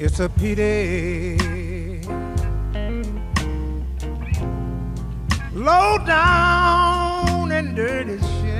It's a pity. Low down and dirty shit.